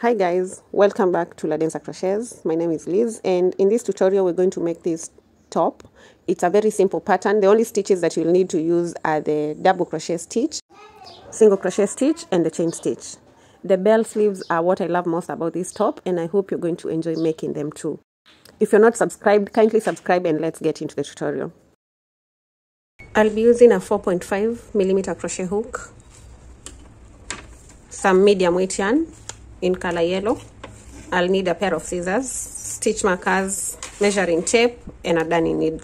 Hi guys, welcome back to LaDenser Crochets. My name is Liz and in this tutorial we're going to make this top. It's a very simple pattern. The only stitches that you'll need to use are the double crochet stitch, single crochet stitch and the chain stitch. The bell sleeves are what I love most about this top and I hope you're going to enjoy making them too. If you're not subscribed, kindly subscribe and let's get into the tutorial. I'll be using a 4.5 millimeter crochet hook, some medium weight yarn in color yellow. I'll need a pair of scissors, stitch markers, measuring tape, and a darning needle.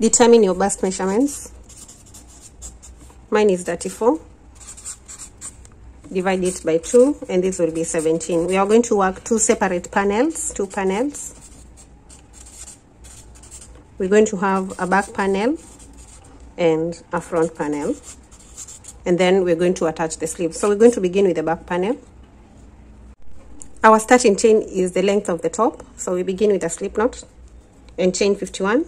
Determine your bust measurements. Mine is 34. Divide it by 2, and this will be 17. We are going to work two separate panels, two panels. We're going to have a back panel and a front panel. And then we're going to attach the sleeves. So we're going to begin with the back panel. Our starting chain is the length of the top. So we begin with a slip knot and chain 51.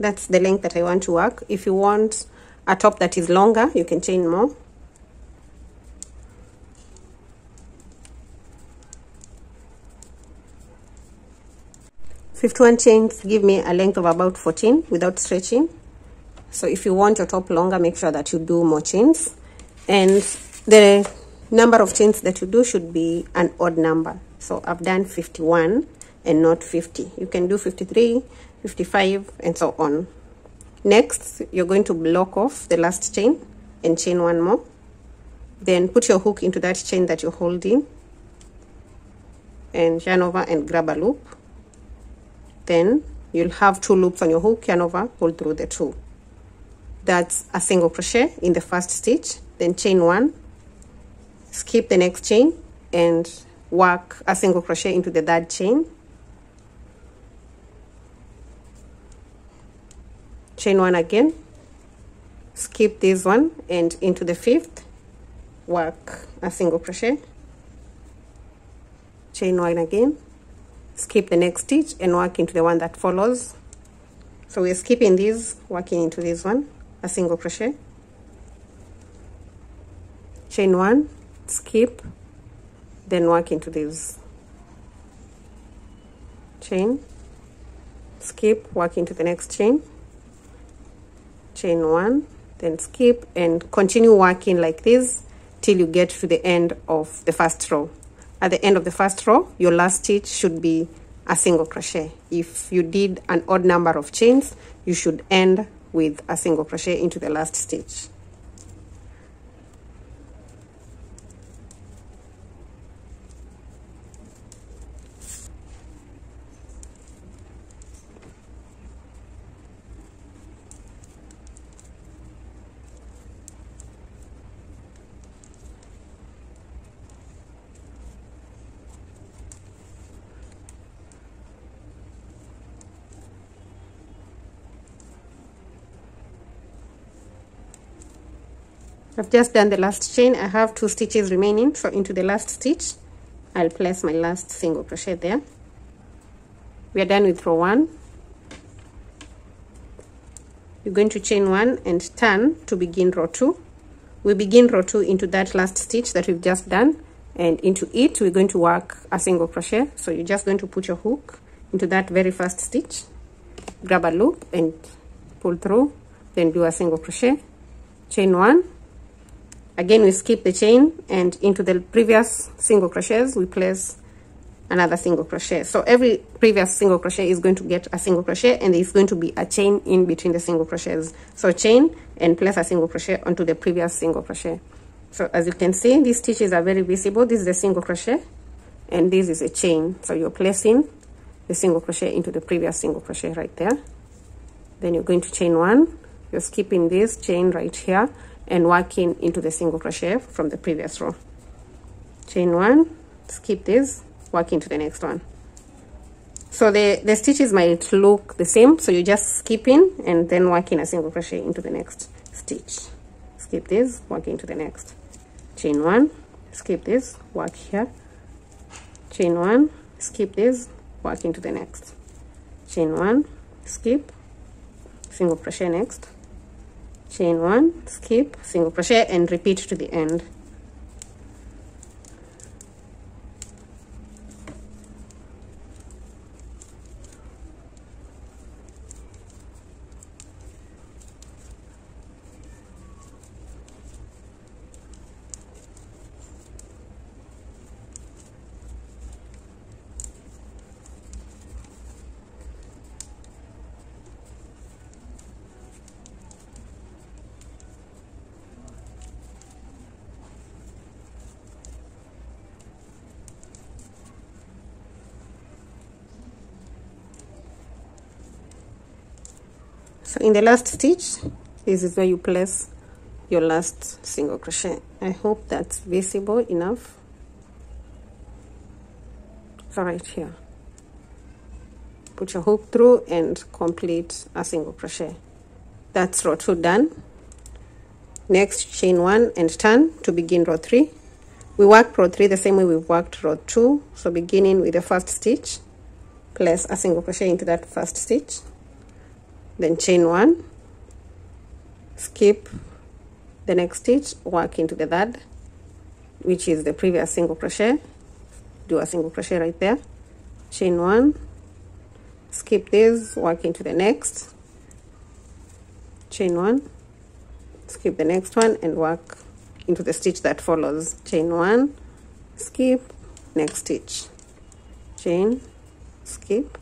That's the length that I want to work. If you want a top that is longer, you can chain more. Fifty-one chains give me a length of about 14 without stretching. So if you want your top longer, make sure that you do more chains. And the number of chains that you do should be an odd number. So I've done 51 and not 50. You can do 53, 55, and so on. Next, you're going to block off the last chain and chain one more. Then put your hook into that chain that you're holding and yarn over and grab a loop. Then you'll have two loops on your hook, yarn over, pull through the two. That's a single crochet in the first stitch, then chain one, skip the next chain and work a single crochet into the third chain. Chain one again. Skip this one and into the fifth. Work a single crochet. Chain one again. Skip the next stitch and work into the one that follows. So we're skipping this working into this one a single crochet. Chain one skip then work into this chain. Skip work into the next chain. Chain one then skip and continue working like this till you get to the end of the first row. At the end of the first row your last stitch should be a single crochet. If you did an odd number of chains you should end with a single crochet into the last stitch I've just done the last chain. I have two stitches remaining. So into the last stitch, I'll place my last single crochet there. We are done with row one. You're going to chain one and turn to begin row two. We begin row two into that last stitch that we've just done and into it we're going to work a single crochet. So you're just going to put your hook into that very first stitch, grab a loop and pull through, then do a single crochet, chain one, again we skip the chain and into the previous single crochets we place another single crochet. So every previous single crochet is going to get a single crochet and there's going to be a chain in between the single crochets. So chain and place a single crochet onto the previous single crochet. So as you can see these stitches are very visible. This is a single crochet and this is a chain. So you're placing the single crochet into the previous single crochet right there. Then you're going to chain one. You're skipping this chain right here and working into the single crochet from the previous row. Chain one skip this work into the next one. So the the stitches might look the same so you're just skipping and then working a single crochet into the next stitch. Skip this work into the next. Chain one skip this work here. Chain one skip this work into the next. Chain one skip single crochet next chain one skip single crochet and repeat to the end so in the last stitch this is where you place your last single crochet. I hope that's visible enough. Right here. Put your hook through and complete a single crochet. That's row 2 done. Next chain 1 and turn to begin row 3 we work row 3 the same way we've worked row 2 so beginning with the first stitch place a single crochet into that first stitch then chain 1 skip. The next stitch work into the third which is the previous single crochet. Do a single crochet right there. Chain 1 skip this work into the next. Chain 1 skip the next one and work into the stitch that follows. Chain 1 skip. Next stitch. Chain. Skip.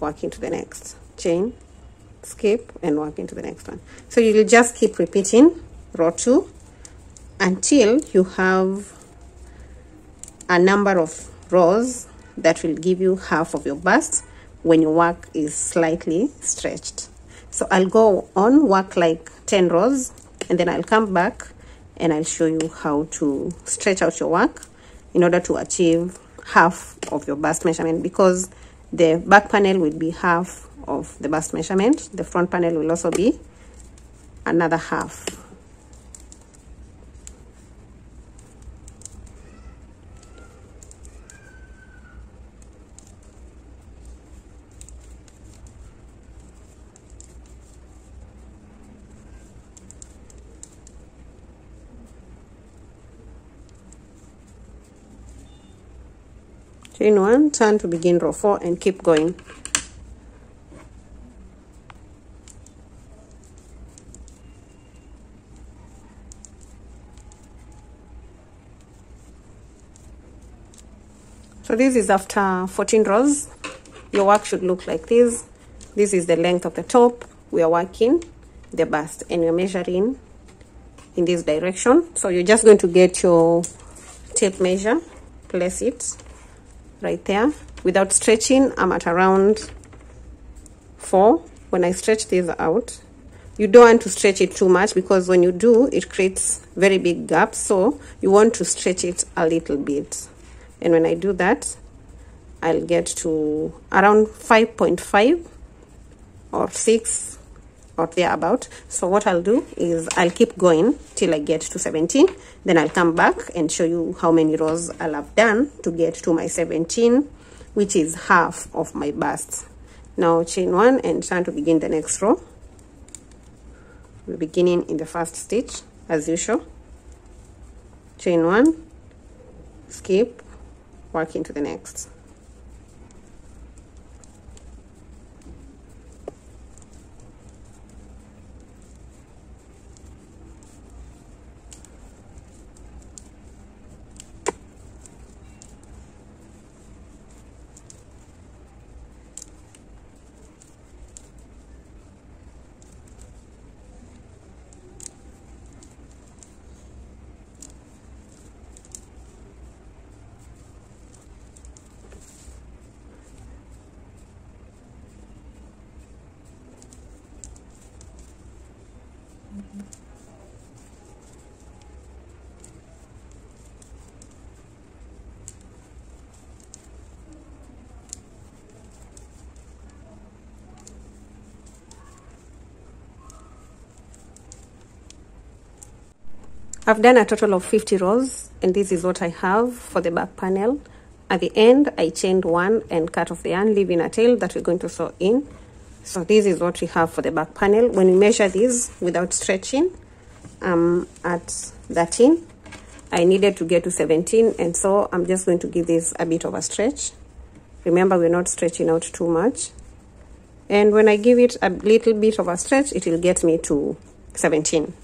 Work into the next. Chain skip and work into the next one. So you'll just keep repeating row 2 until you have a number of rows that will give you half of your bust when your work is slightly stretched. So I'll go on work like 10 rows and then I'll come back and I'll show you how to stretch out your work in order to achieve half of your bust measurement because the back panel will be half of the bust measurement. The front panel will also be another half. Chain one turn to begin row four and keep going so this is after 14 rows. Your work should look like this. This is the length of the top we are working the bust and you're measuring in this direction. So you're just going to get your tape measure place it right there. Without stretching i'm at around four. When i stretch this out you don't want to stretch it too much because when you do it creates very big gaps. So you want to stretch it a little bit and when i do that i'll get to around 5.5 or 6 or thereabout. So what i'll do is i'll keep going till i get to 17 then i'll come back and show you how many rows i'll have done to get to my 17 which is half of my bust now chain one and turn to begin the next row. We're beginning in the first stitch as usual. Chain one skip work into the next I've done a total of 50 rows and this is what I have for the back panel. At the end, I chained one and cut off the yarn, leaving a tail that we're going to sew in. So this is what we have for the back panel. When we measure this without stretching, um, at 13, I needed to get to 17 and so I'm just going to give this a bit of a stretch. Remember, we're not stretching out too much. And when I give it a little bit of a stretch, it will get me to 17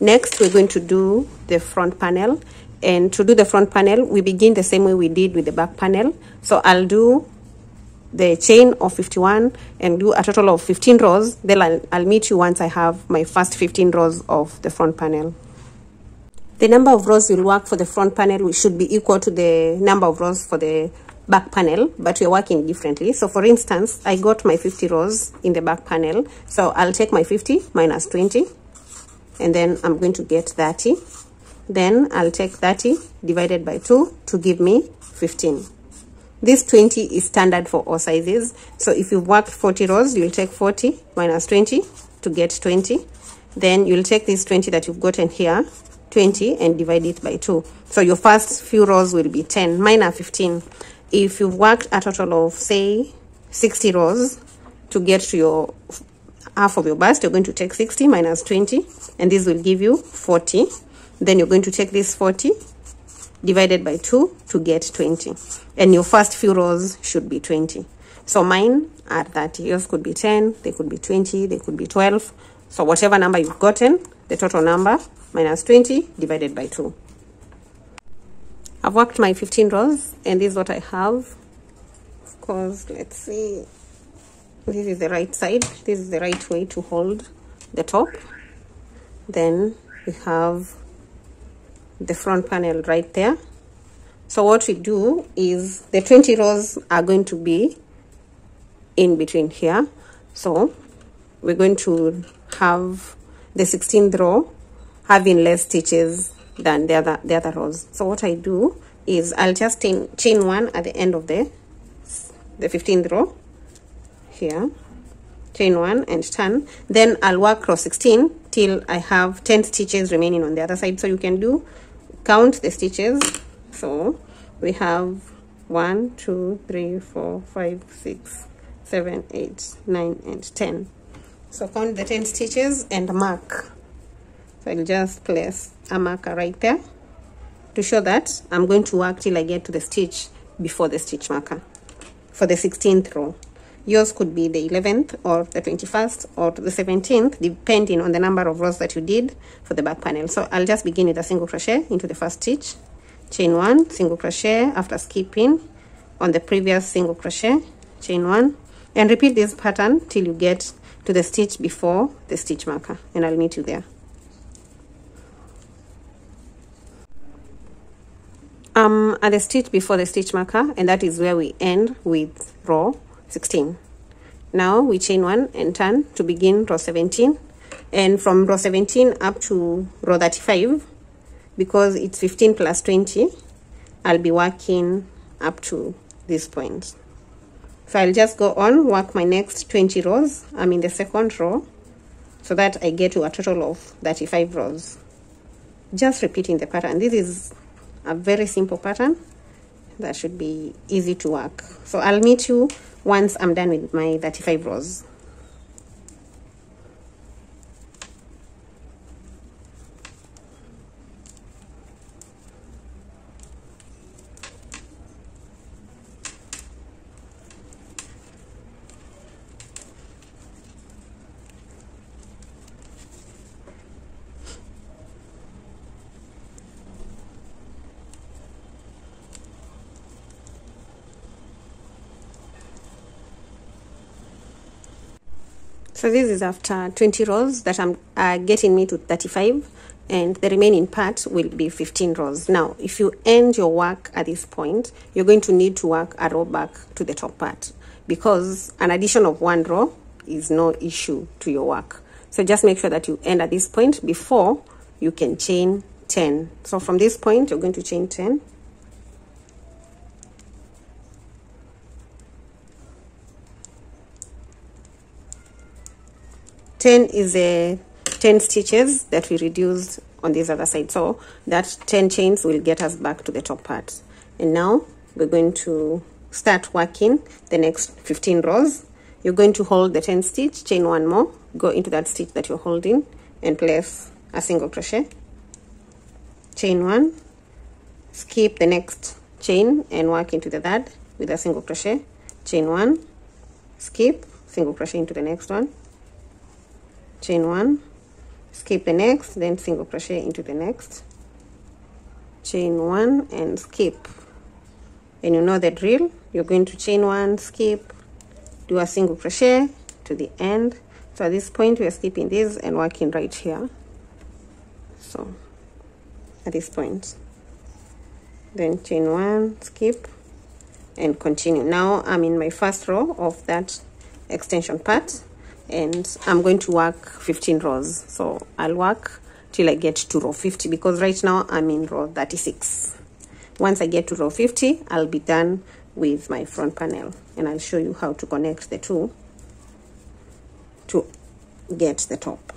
next we're going to do the front panel. And to do the front panel we begin the same way we did with the back panel. So i'll do the chain of 51 and do a total of 15 rows. Then I'll, I'll meet you once i have my first 15 rows of the front panel. The number of rows will work for the front panel should be equal to the number of rows for the back panel but we're working differently. So for instance i got my 50 rows in the back panel. So i'll take my 50 minus 20 and then i'm going to get 30 then i'll take 30 divided by 2 to give me 15 this 20 is standard for all sizes. So if you've worked 40 rows you'll take 40 minus 20 to get 20 then you'll take this 20 that you've gotten here 20 and divide it by 2 so your first few rows will be 10 minus 15 if you've worked a total of say 60 rows to get to your half of your bust you're going to take 60 minus 20 and this will give you 40 then you're going to take this 40 divided by 2 to get 20 and your first few rows should be 20 so mine are 30 yours could be 10 they could be 20 they could be 12 so whatever number you've gotten the total number minus 20 divided by 2 I've worked my 15 rows and this is what I have. Of course let's see. This is the right side. This is the right way to hold the top then we have the front panel right there. So what we do is the 20 rows are going to be in between here. So we're going to have the 16th row having less stitches than the other the other rows. So what i do is i'll just chain, one at the end of the the 15th row here chain one and turn then i'll work cross 16 till i have 10 stitches remaining on the other side. So you can do count the stitches. So we have one two three four five six seven eight nine and 10 so count the 10 stitches and mark. So i'll just place a marker right there to show that i'm going to work till i get to the stitch before the stitch marker for the 16th row yours could be the 11th or the 21st or the 17th depending on the number of rows that you did for the back panel. So i'll just begin with a single crochet into the first stitch. Chain one single crochet after skipping on the previous single crochet. Chain one. And repeat this pattern till you get to the stitch before the stitch marker and i'll meet you there. Um at the stitch before the stitch marker and that is where we end with row 16 now we chain one and turn to begin row 17 and from row 17 up to row 35 because it's 15 plus 20 I'll be working up to this point. So I'll just go on work my next 20 rows. I'm in the second row so that I get to a total of 35 rows. Just repeating the pattern. This is a very simple pattern that should be easy to work. So I'll meet you once I'm done with my 35 rows. So this is after 20 rows that i'm uh, getting me to 35 and the remaining part will be 15 rows now if you end your work at this point you're going to need to work a row back to the top part because an addition of one row is no issue to your work. So just make sure that you end at this point before you can chain 10 so from this point you're going to chain 10 10 is a 10 stitches that we reduced on this other side. So that 10 chains will get us back to the top part. And now we're going to start working the next 15 rows. You're going to hold the 10 stitch chain one more go into that stitch that you're holding and place a single crochet. Chain one skip the next chain and work into the third with a single crochet. Chain one skip single crochet into the next one chain one skip the next then single crochet into the next. Chain one and skip. And you know the drill. You're going to chain one skip do a single crochet to the end. So at this point we are skipping this and working right here. So at this point. Then chain one skip and continue. Now i'm in my first row of that extension part and i'm going to work 15 rows. So i'll work till i get to row 50 because right now i'm in row 36 once i get to row 50 i'll be done with my front panel and i'll show you how to connect the two to get the top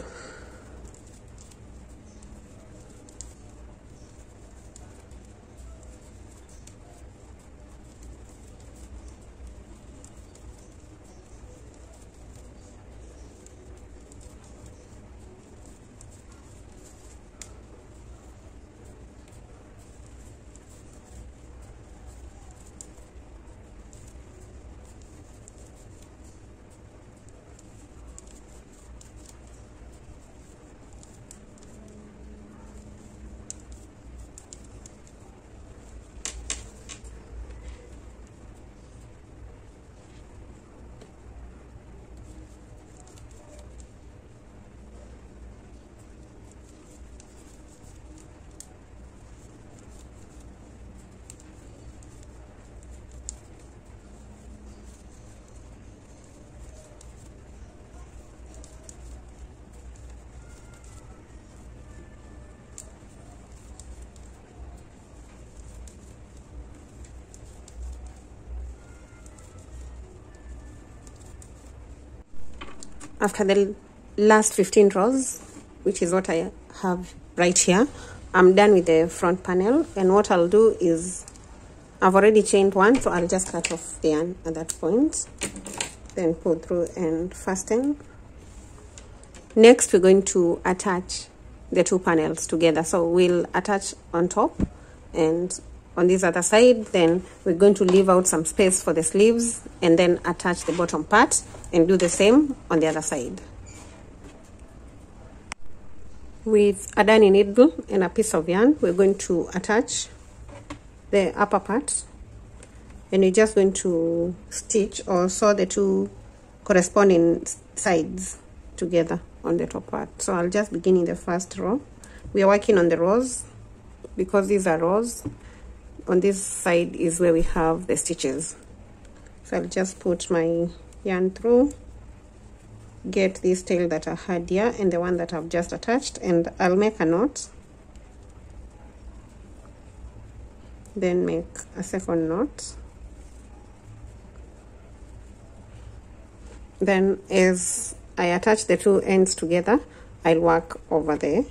after the last 15 rows which is what I have right here I'm done with the front panel. And what I'll do is I've already chained one so I'll just cut off the yarn at that point then pull through and fasten. Next we're going to attach the two panels together. So we'll attach on top and on this other side then we're going to leave out some space for the sleeves and then attach the bottom part and do the same on the other side. With a darning needle and a piece of yarn we're going to attach the upper part. And we're just going to stitch or sew the two corresponding sides together on the top part. So I'll just begin in the first row. We are working on the rows. Because these are rows on this side is where we have the stitches. So I'll just put my yarn through get this tail that I had here and the one that I've just attached and I'll make a knot. Then make a second knot. Then as I attach the two ends together I'll work over there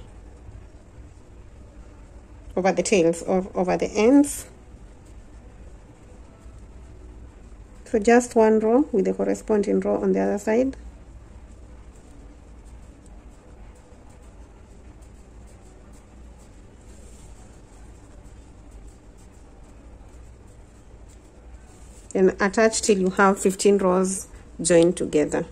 over the tails or over the ends so just one row with the corresponding row on the other side. And attach till you have 15 rows joined together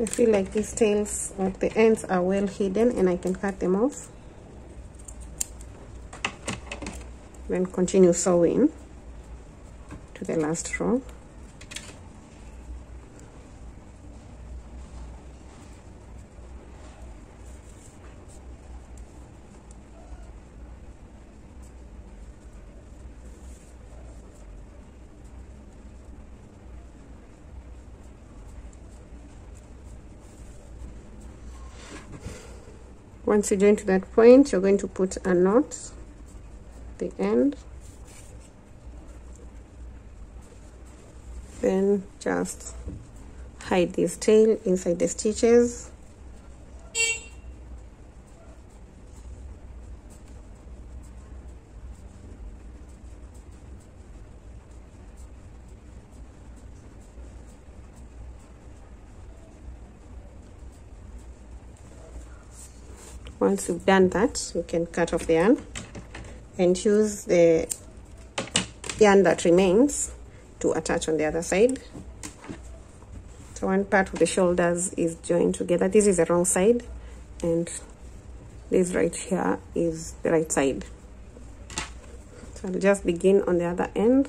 I feel like these tails at the ends are well hidden and I can cut them off. Then continue sewing to the last row once you join to that point you're going to put a knot the end. Then just hide this tail inside the stitches once you've done that you can cut off the yarn and use the yarn that remains to attach on the other side. So one part of the shoulders is joined together. This is the wrong side and this right here is the right side. So I'll just begin on the other end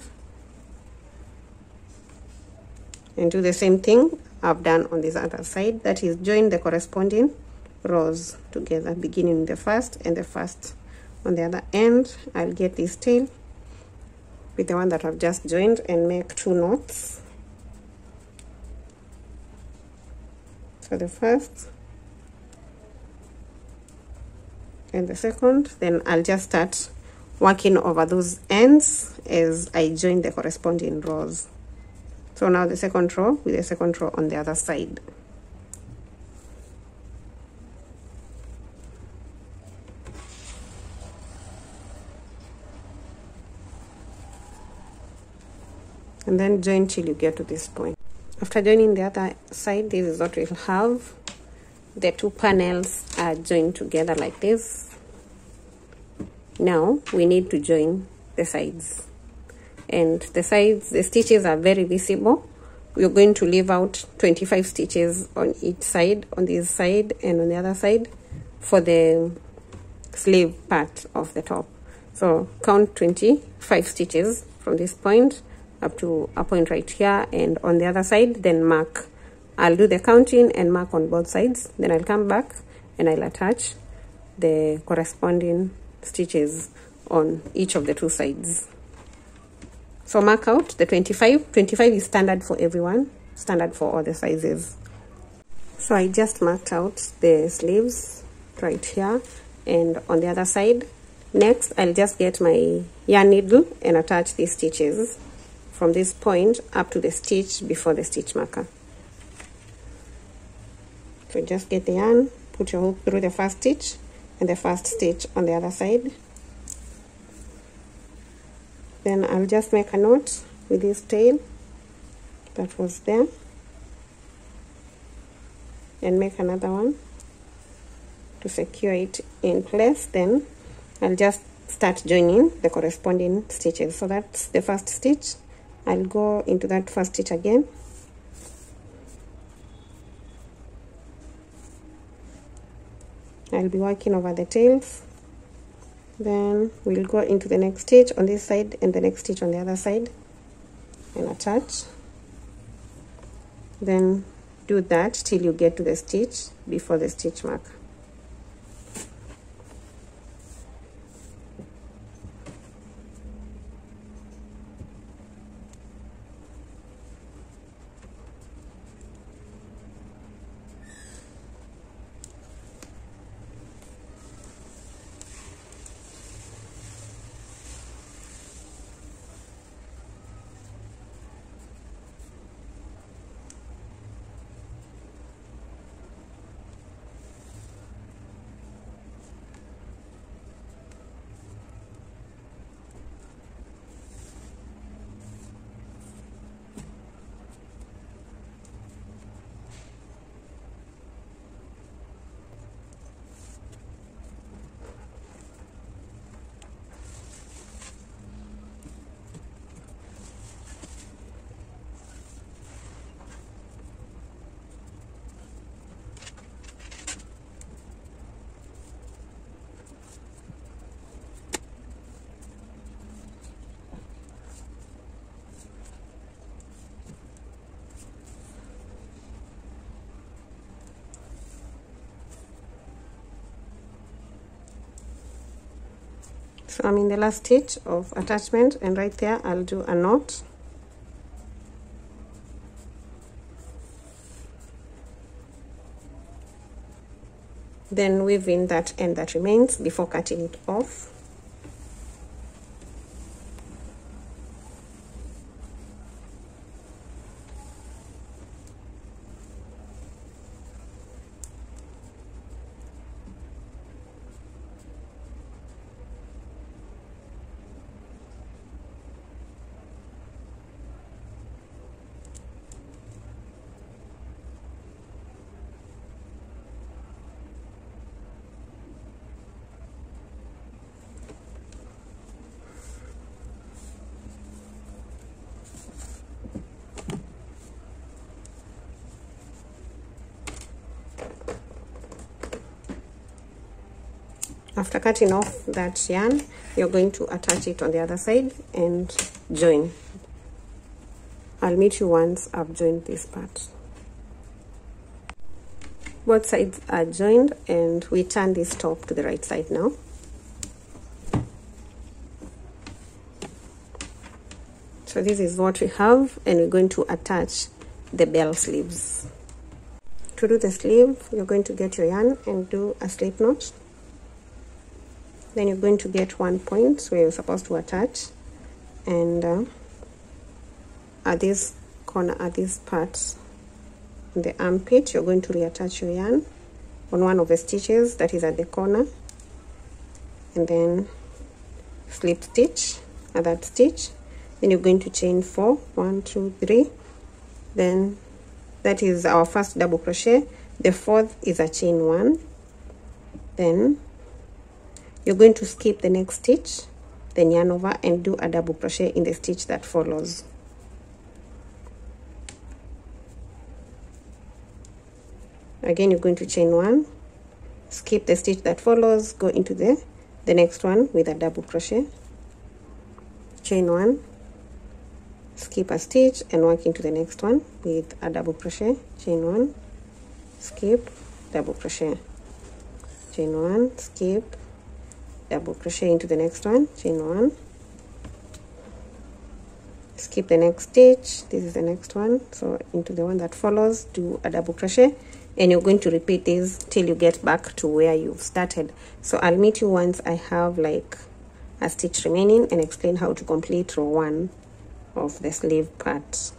and do the same thing I've done on this other side. That is join the corresponding rows together beginning the first and the first on the other end. I'll get this tail with the one that I've just joined and make two knots. So the first and the second. Then I'll just start working over those ends as I join the corresponding rows. So now the second row with the second row on the other side and then join till you get to this point. After joining the other side this is what we'll have. The two panels are joined together like this. Now we need to join the sides. And the sides the stitches are very visible. We're going to leave out 25 stitches on each side on this side and on the other side for the sleeve part of the top. So count 25 stitches from this point up to a point right here and on the other side. Then mark I'll do the counting and mark on both sides. Then I'll come back and I'll attach the corresponding stitches on each of the two sides. So mark out the 25 25 is standard for everyone standard for all the sizes. So I just marked out the sleeves right here and on the other side. Next I'll just get my yarn needle and attach these stitches from this point up to the stitch before the stitch marker. So just get the yarn, put your hook through the first stitch and the first stitch on the other side. Then I'll just make a knot with this tail that was there and make another one to secure it in place then I'll just start joining the corresponding stitches so that's the first stitch I'll go into that first stitch again. I'll be working over the tails then we'll go into the next stitch on this side and the next stitch on the other side and attach. Then do that till you get to the stitch before the stitch mark so I'm in the last stitch of attachment and right there I'll do a knot. Then weave in that end that remains before cutting it off after cutting off that yarn you're going to attach it on the other side and join. I'll meet you once I've joined this part. Both sides are joined and we turn this top to the right side now. So this is what we have and we're going to attach the bell sleeves. To do the sleeve you're going to get your yarn and do a slip knot then you're going to get one point where you're supposed to attach. And uh, at this corner at this part the armpit you're going to reattach your yarn on one of the stitches that is at the corner. And then slip stitch at that stitch. Then you're going to chain four. One two three. Then that is our first double crochet. The fourth is a chain one. Then you're going to skip the next stitch then yarn over and do a double crochet in the stitch that follows. Again you're going to chain one. Skip the stitch that follows. Go into the the next one with a double crochet. Chain one. Skip a stitch and work into the next one with a double crochet. Chain one. Skip. Double crochet. Chain one. Skip double crochet into the next one chain one. Skip the next stitch. This is the next one. So into the one that follows do a double crochet. And you're going to repeat this till you get back to where you've started. So i'll meet you once i have like a stitch remaining and explain how to complete row one of the sleeve part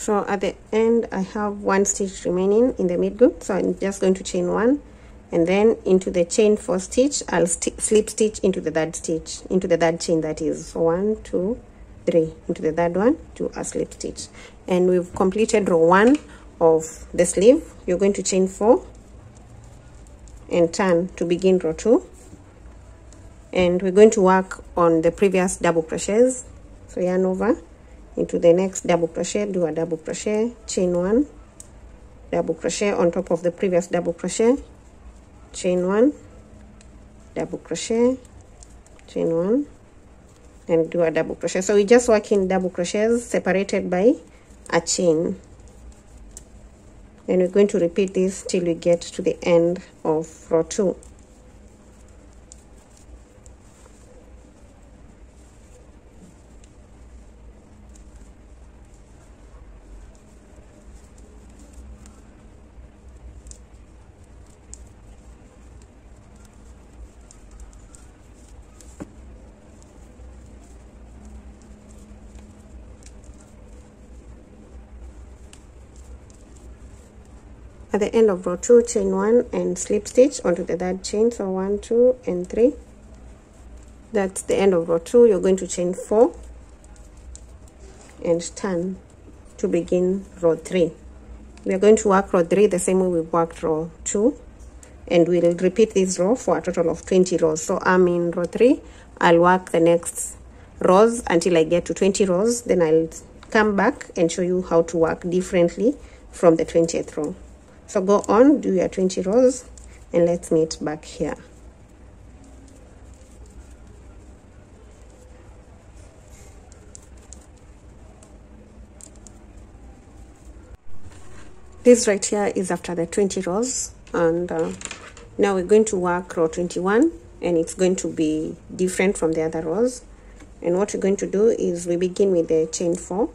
so at the end I have one stitch remaining in the middle. So I'm just going to chain one. And then into the chain four stitch I'll st slip stitch into the third stitch into the third chain that is one two three. Into the third one to a slip stitch. And we've completed row one of the sleeve. You're going to chain four and turn to begin row two. And we're going to work on the previous double crochets. So yarn over into the next double crochet do a double crochet chain one double crochet on top of the previous double crochet chain one double crochet chain one and do a double crochet. So we just work in double crochets separated by a chain. And we're going to repeat this till we get to the end of row two at the end of row 2 chain 1 and slip stitch onto the third chain. So 1 2 and 3 that's the end of row 2 you're going to chain 4 and turn to begin row 3 we are going to work row 3 the same way we worked row 2 and we'll repeat this row for a total of 20 rows. So i'm in row 3 i'll work the next rows until i get to 20 rows. Then i'll come back and show you how to work differently from the 20th row so go on do your 20 rows and let's meet back here. This right here is after the 20 rows and uh, now we're going to work row 21 and it's going to be different from the other rows and what we're going to do is we begin with the chain 4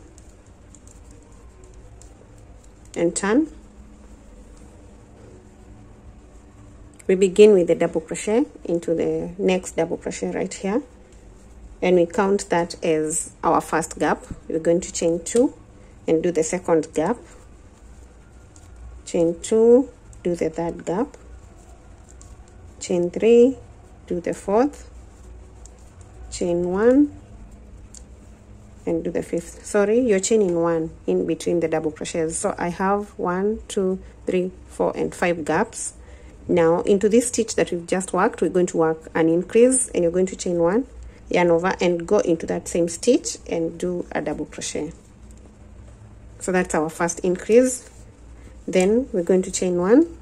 and turn we begin with the double crochet into the next double crochet right here. And we count that as our first gap. We're going to chain two and do the second gap. Chain two do the third gap. Chain three do the fourth. Chain one and do the fifth. Sorry you're chaining one in between the double crochets. So i have one two three four and five gaps now into this stitch that we've just worked we're going to work an increase and you're going to chain one yarn over and go into that same stitch and do a double crochet. So that's our first increase. Then we're going to chain one.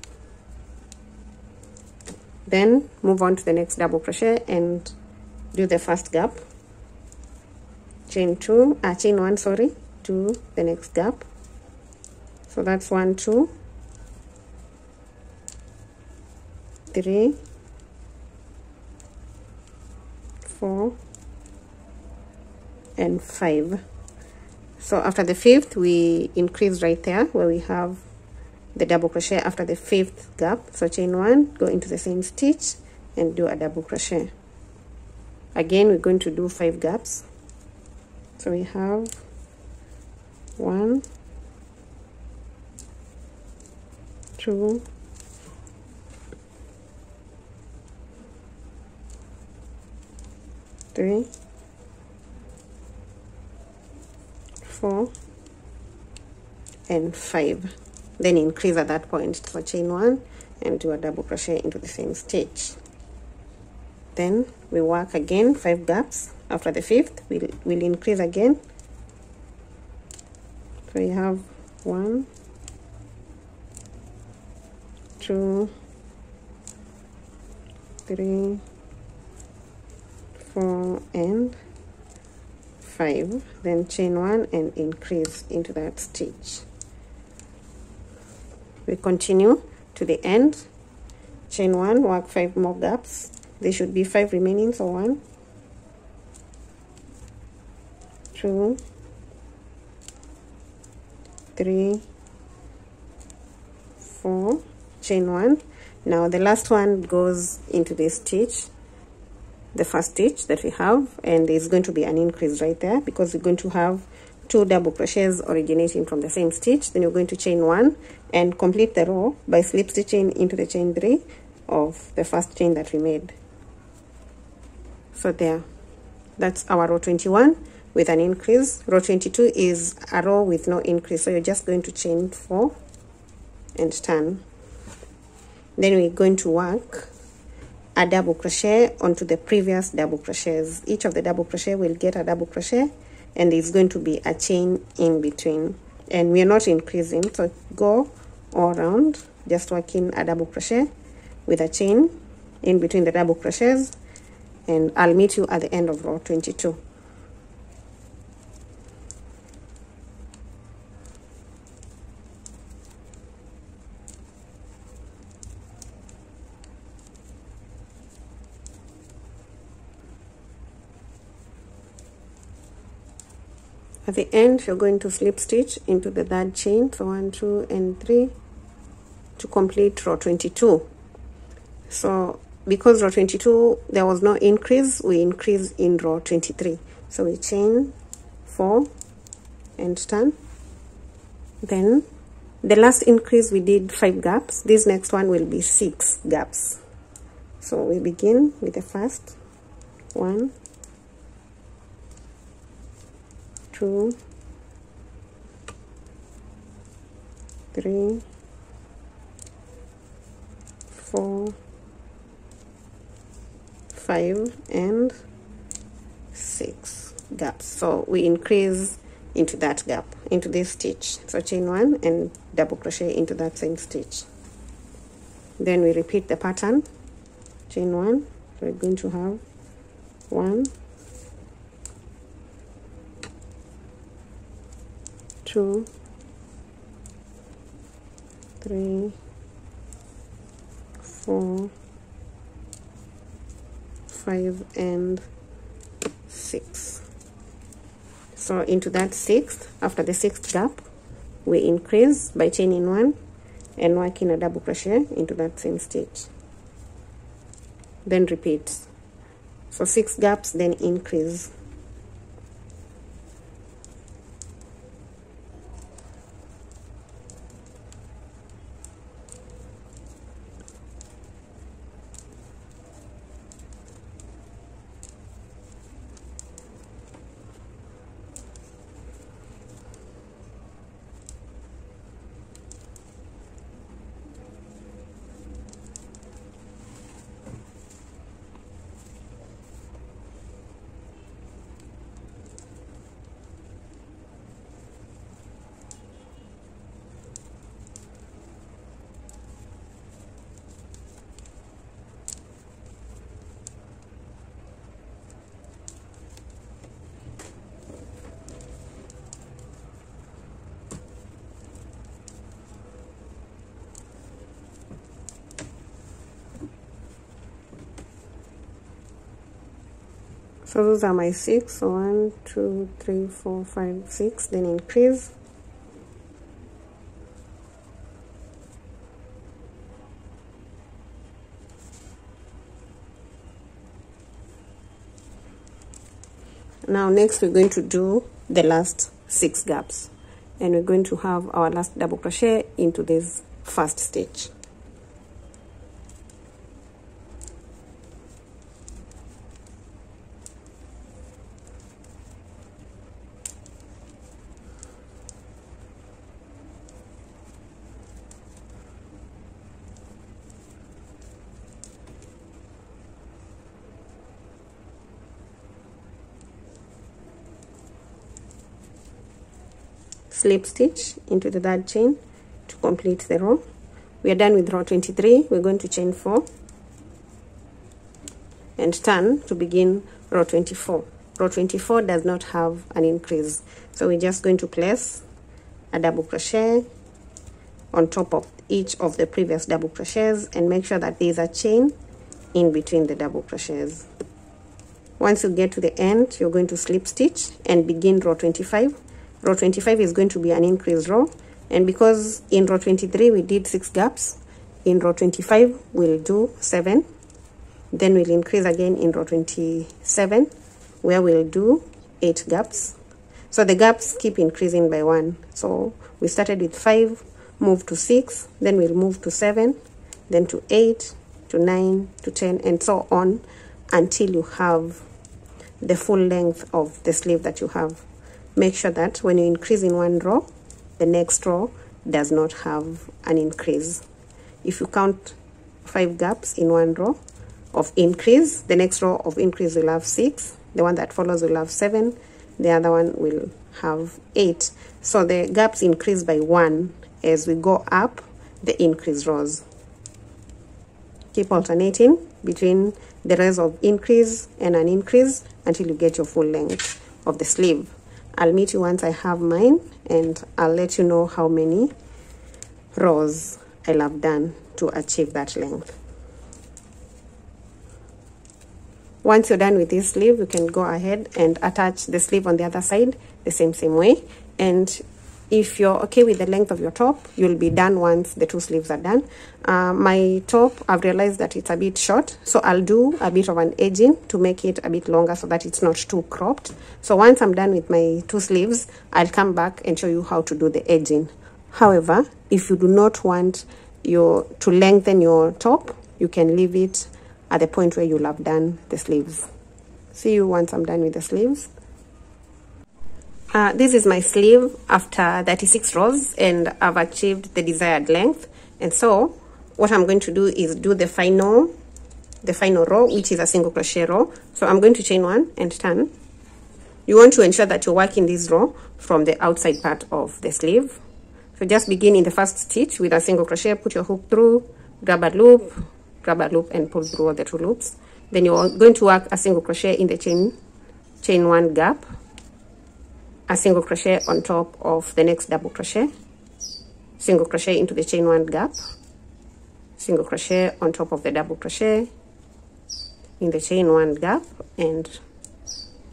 Then move on to the next double crochet and do the first gap. Chain two uh, chain one sorry to the next gap. So that's one two three four and five. So after the fifth we increase right there where we have the double crochet after the fifth gap. So chain one go into the same stitch and do a double crochet. Again we're going to do five gaps. So we have one two three four and five. Then increase at that point for chain one and do a double crochet into the same stitch. Then we work again five gaps. After the fifth we'll, we'll increase again. So you have one two three four and five then chain one and increase into that stitch. We continue to the end. Chain one work five more gaps. There should be five remaining so one two three four chain one. Now the last one goes into this stitch the first stitch that we have and there's going to be an increase right there because we're going to have two double crochets originating from the same stitch. Then you're going to chain one and complete the row by slip stitching into the chain three of the first chain that we made. So there. That's our row 21 with an increase. Row 22 is a row with no increase so you're just going to chain four and turn. Then we're going to work a double crochet onto the previous double crochets. Each of the double crochet will get a double crochet and it's going to be a chain in between. And we are not increasing so go all around just working a double crochet with a chain in between the double crochets and I'll meet you at the end of row 22 at the end you're going to slip stitch into the third chain so one two and three to complete row 22 so because row 22 there was no increase we increase in row 23 so we chain four and turn. Then the last increase we did five gaps. This next one will be six gaps. So we begin with the first one two three four five and six. Gaps. So we increase into that gap into this stitch. So chain one and double crochet into that same stitch. Then we repeat the pattern. Chain one we're going to have one two three four. Five and six. So into that sixth after the sixth gap we increase by chaining one and working a double crochet into that same stitch. Then repeat. So six gaps then increase so those are my six. So one two three four five six. Then increase. Now next we're going to do the last six gaps. And we're going to have our last double crochet into this first stitch slip stitch into the third chain to complete the row. We are done with row 23 we're going to chain 4 and turn to begin row 24 row 24 does not have an increase so we're just going to place a double crochet on top of each of the previous double crochets and make sure that there's a chain in between the double crochets. Once you get to the end you're going to slip stitch and begin row 25 row 25 is going to be an increased row. And because in row 23 we did six gaps in row 25 we'll do seven. Then we'll increase again in row 27 where we'll do eight gaps. So the gaps keep increasing by one. So we started with five move to six then we'll move to seven then to eight to nine to ten and so on until you have the full length of the sleeve that you have make sure that when you increase in one row the next row does not have an increase. If you count five gaps in one row of increase the next row of increase will have six the one that follows will have seven the other one will have eight. So the gaps increase by one as we go up the increase rows. Keep alternating between the rows of increase and an increase until you get your full length of the sleeve I'll meet you once I have mine and I'll let you know how many rows I'll have done to achieve that length. Once you're done with this sleeve, you can go ahead and attach the sleeve on the other side the same same way. And if you're okay with the length of your top you'll be done once the two sleeves are done. Uh, my top I've realized that it's a bit short so I'll do a bit of an edging to make it a bit longer so that it's not too cropped. So once I'm done with my two sleeves I'll come back and show you how to do the edging. However if you do not want your to lengthen your top you can leave it at the point where you'll have done the sleeves. See you once I'm done with the sleeves uh, this is my sleeve after 36 rows and I've achieved the desired length. And so what I'm going to do is do the final the final row which is a single crochet row. So I'm going to chain one and turn. You want to ensure that you're working this row from the outside part of the sleeve. So just begin in the first stitch with a single crochet. Put your hook through grab a loop grab a loop and pull through all the two loops. Then you're going to work a single crochet in the chain chain one gap a single crochet on top of the next double crochet. Single crochet into the chain one gap. Single crochet on top of the double crochet in the chain one gap and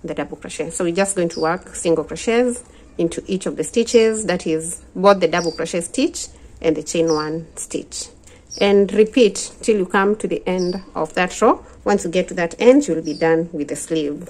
the double crochet. So we're just going to work single crochets into each of the stitches. That is both the double crochet stitch and the chain one stitch. And repeat till you come to the end of that row. Once you get to that end you'll be done with the sleeve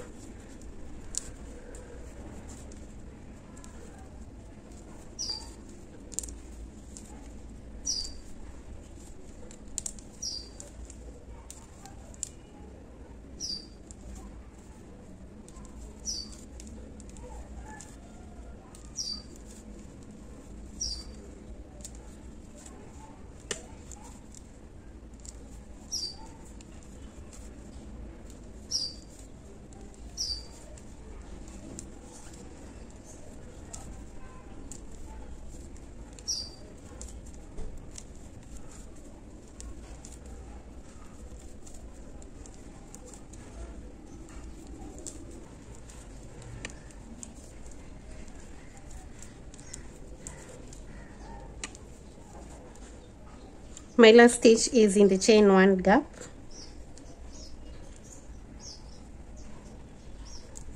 my last stitch is in the chain one gap.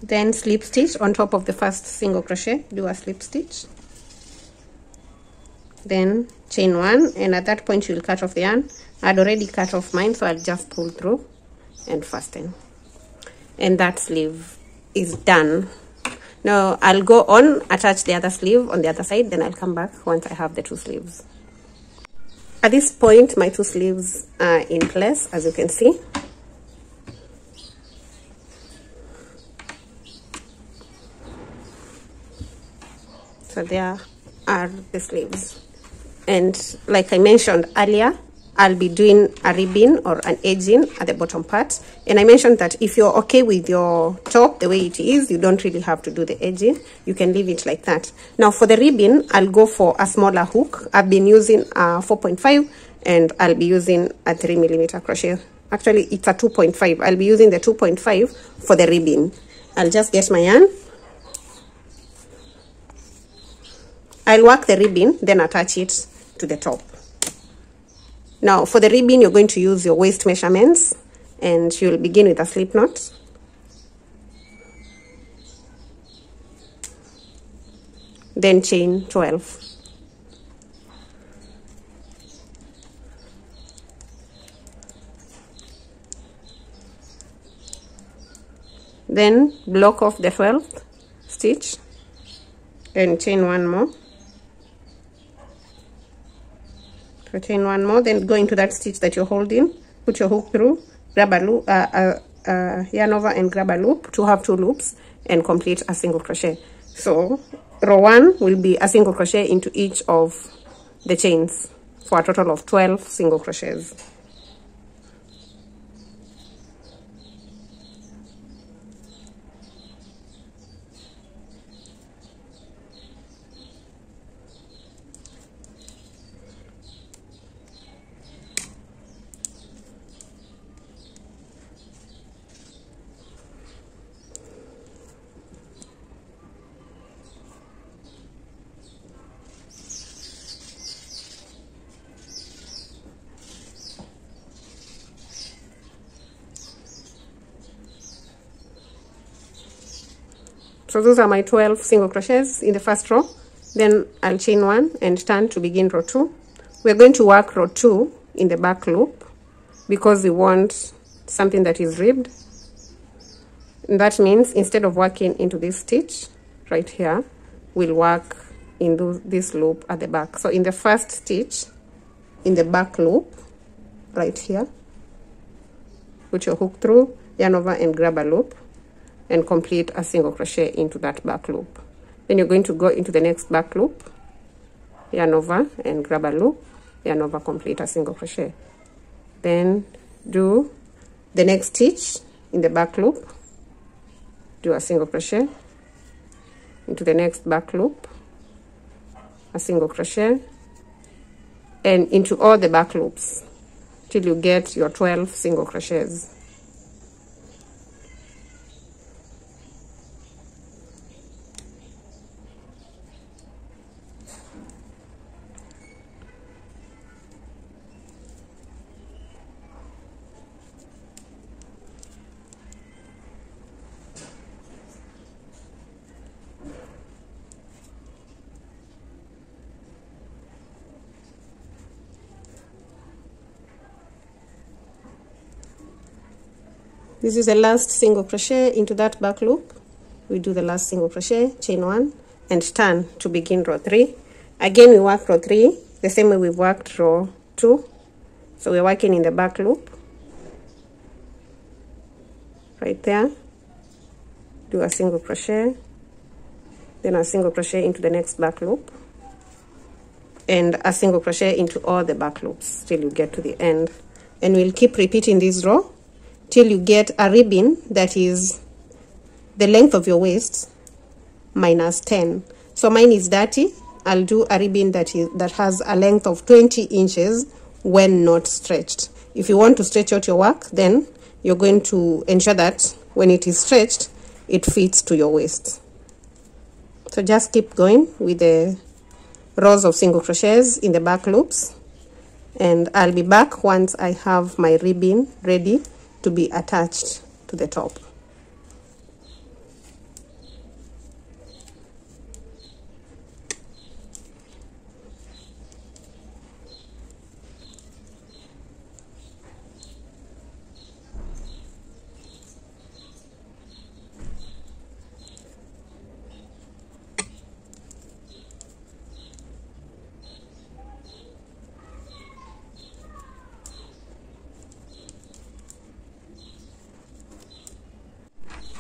Then slip stitch on top of the first single crochet do a slip stitch. Then chain one and at that point you'll cut off the yarn. I'd already cut off mine so i'll just pull through and fasten. And that sleeve is done. Now i'll go on attach the other sleeve on the other side then i'll come back once i have the two sleeves at this point my two sleeves are in place as you can see. So there are the sleeves. And like I mentioned earlier I'll be doing a ribbing or an edging at the bottom part. And I mentioned that if you're okay with your top the way it is, you don't really have to do the edging. You can leave it like that. Now for the ribbing, I'll go for a smaller hook. I've been using a 4.5 and I'll be using a 3 millimeter crochet. Actually, it's a 2.5. I'll be using the 2.5 for the ribbing. I'll just get my yarn. I'll work the ribbing, then attach it to the top. Now for the ribbing, you're going to use your waist measurements and you'll begin with a slip knot. Then chain 12. Then block off the 12th stitch and chain one more. Chain one more then go into that stitch that you're holding. Put your hook through grab a loop uh, uh, uh, yarn over and grab a loop to have two loops and complete a single crochet. So row one will be a single crochet into each of the chains for a total of 12 single crochets so those are my 12 single crochets in the first row. Then I'll chain one and turn to begin row two. We're going to work row two in the back loop because we want something that is ribbed. And that means instead of working into this stitch right here we'll work in this loop at the back. So in the first stitch in the back loop right here put your hook through yarn over and grab a loop and complete a single crochet into that back loop. Then you're going to go into the next back loop yarn over and grab a loop. Yarn over complete a single crochet. Then do the next stitch in the back loop. Do a single crochet into the next back loop. A single crochet and into all the back loops till you get your 12 single crochets this is the last single crochet. Into that back loop we do the last single crochet chain one and turn to begin row three. Again we work row three the same way we've worked row two. So we're working in the back loop. Right there. Do a single crochet then a single crochet into the next back loop and a single crochet into all the back loops till you get to the end. And we'll keep repeating this row till you get a ribbon that is the length of your waist minus 10 so mine is dirty i'll do a ribbon that is that has a length of 20 inches when not stretched. If you want to stretch out your work then you're going to ensure that when it is stretched it fits to your waist. So just keep going with the rows of single crochets in the back loops. And I'll be back once I have my ribbon ready to be attached to the top.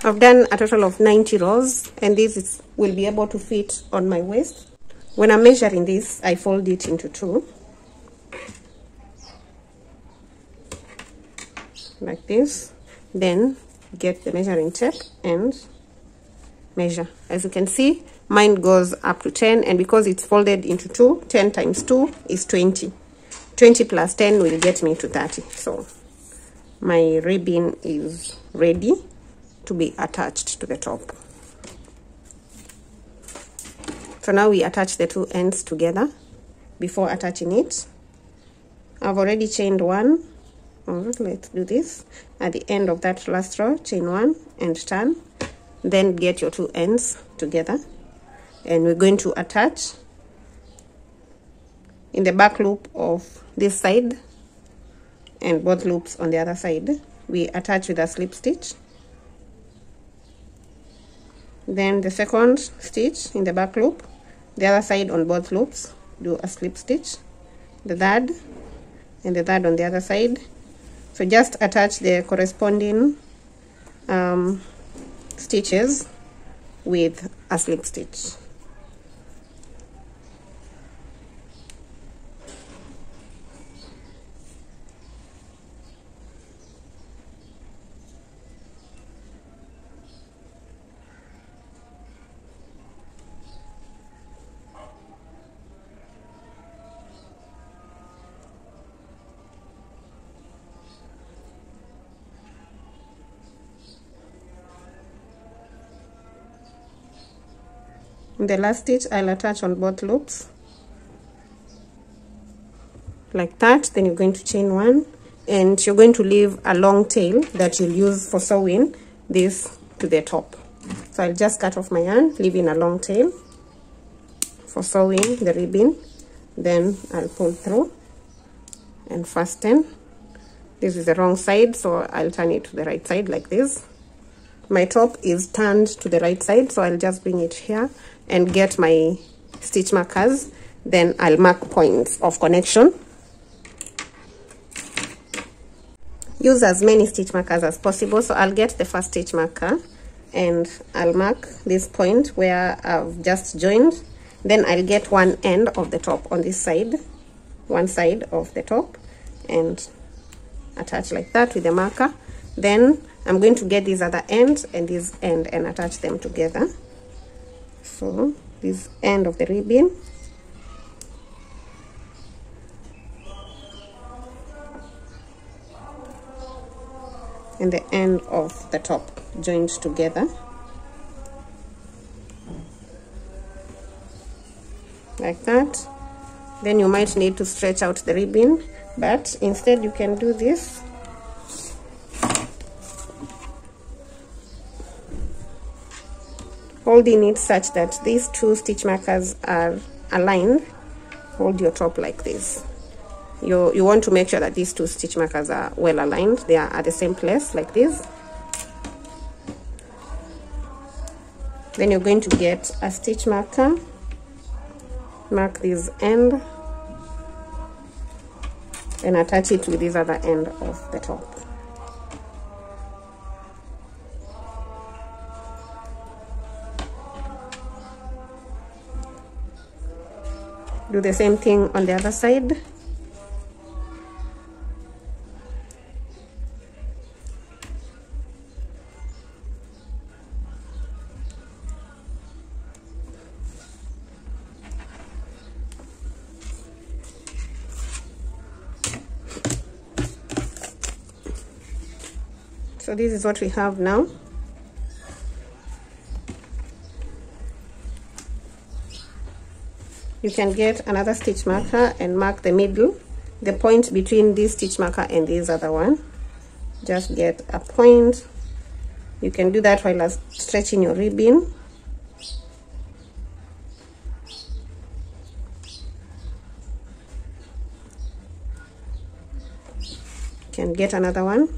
I've done a total of 90 rows and this is, will be able to fit on my waist. When I'm measuring this, I fold it into two. Like this. Then get the measuring tape and measure. As you can see, mine goes up to 10 and because it's folded into two, 10 times 2 is 20. 20 plus 10 will get me to 30. So my ribbon is ready to be attached to the top. So now we attach the two ends together before attaching it. I've already chained one. Oh, let's do this. At the end of that last row, chain one and turn. Then get your two ends together. And we're going to attach in the back loop of this side and both loops on the other side. We attach with a slip stitch then the second stitch in the back loop. The other side on both loops do a slip stitch. The third and the third on the other side. So just attach the corresponding um, stitches with a slip stitch the last stitch I'll attach on both loops like that. Then you're going to chain one. And you're going to leave a long tail that you'll use for sewing this to the top. So I'll just cut off my yarn leaving a long tail for sewing the ribbon. Then I'll pull through and fasten. This is the wrong side so I'll turn it to the right side like this. My top is turned to the right side so I'll just bring it here and get my stitch markers then I'll mark points of connection. Use as many stitch markers as possible. So I'll get the first stitch marker and I'll mark this point where I've just joined. Then I'll get one end of the top on this side one side of the top and attach like that with the marker. Then I'm going to get this other end and this end and attach them together so this end of the ribbon. And the end of the top joined together. Like that. Then you might need to stretch out the ribbon but instead you can do this holding it such that these two stitch markers are aligned. Hold your top like this. You you want to make sure that these two stitch markers are well aligned. They are at the same place like this. Then you're going to get a stitch marker. Mark this end and attach it with this other end of the top do the same thing on the other side. So this is what we have now you can get another stitch marker and mark the middle the point between this stitch marker and this other one. Just get a point. You can do that while stretching your ribbon. Can get another one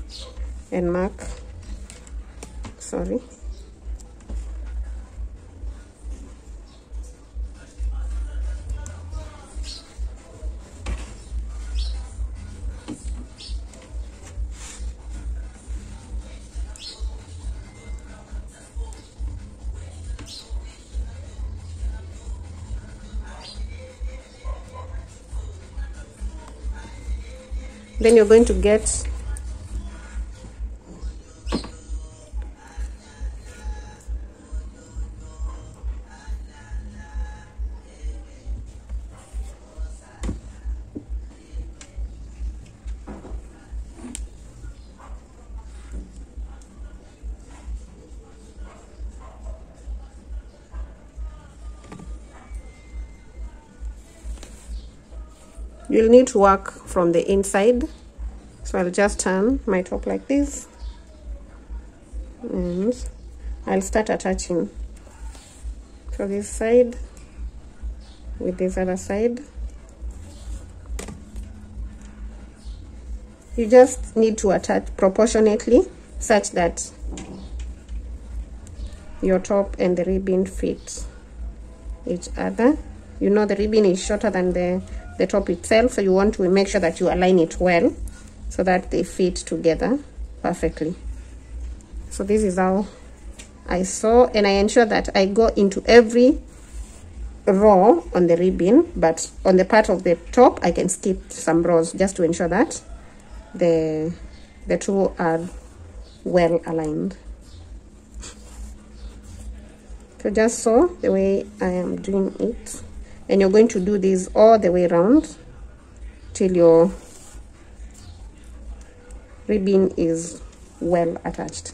and mark. Sorry then you're going to get you'll need to work from the inside. So I'll just turn my top like this. And I'll start attaching for this side with this other side. You just need to attach proportionately such that your top and the ribbon fit each other. You know the ribbon is shorter than the the top itself so you want to make sure that you align it well so that they fit together perfectly. So this is how I sew and I ensure that I go into every row on the ribbon but on the part of the top I can skip some rows just to ensure that the the two are well aligned. So just sew the way I am doing it and you're going to do this all the way around till your ribbon is well attached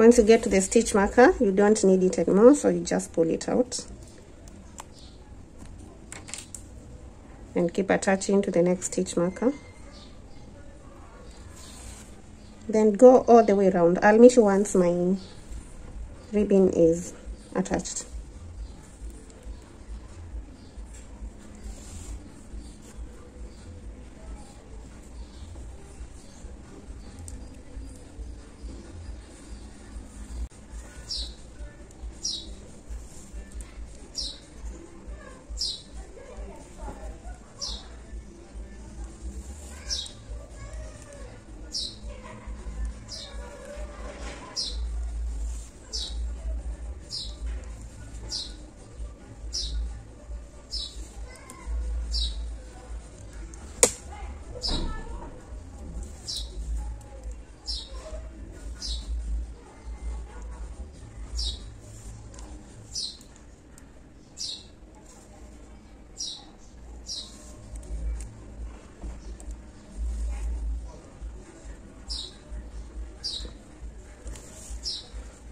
once you get to the stitch marker you don't need it anymore so you just pull it out. And keep attaching to the next stitch marker. Then go all the way around. I'll meet you once my ribbon is attached.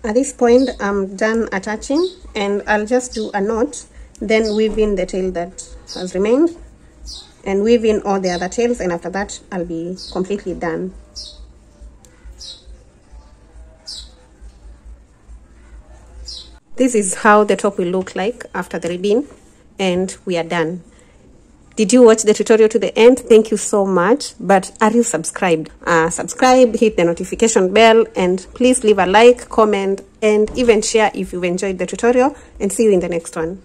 At this point I'm done attaching and I'll just do a knot then weave in the tail that has remained and weave in all the other tails and after that I'll be completely done. This is how the top will look like after the ribbon and we are done did you watch the tutorial to the end? Thank you so much. But are you subscribed? Uh, subscribe hit the notification bell and please leave a like comment and even share if you've enjoyed the tutorial and see you in the next one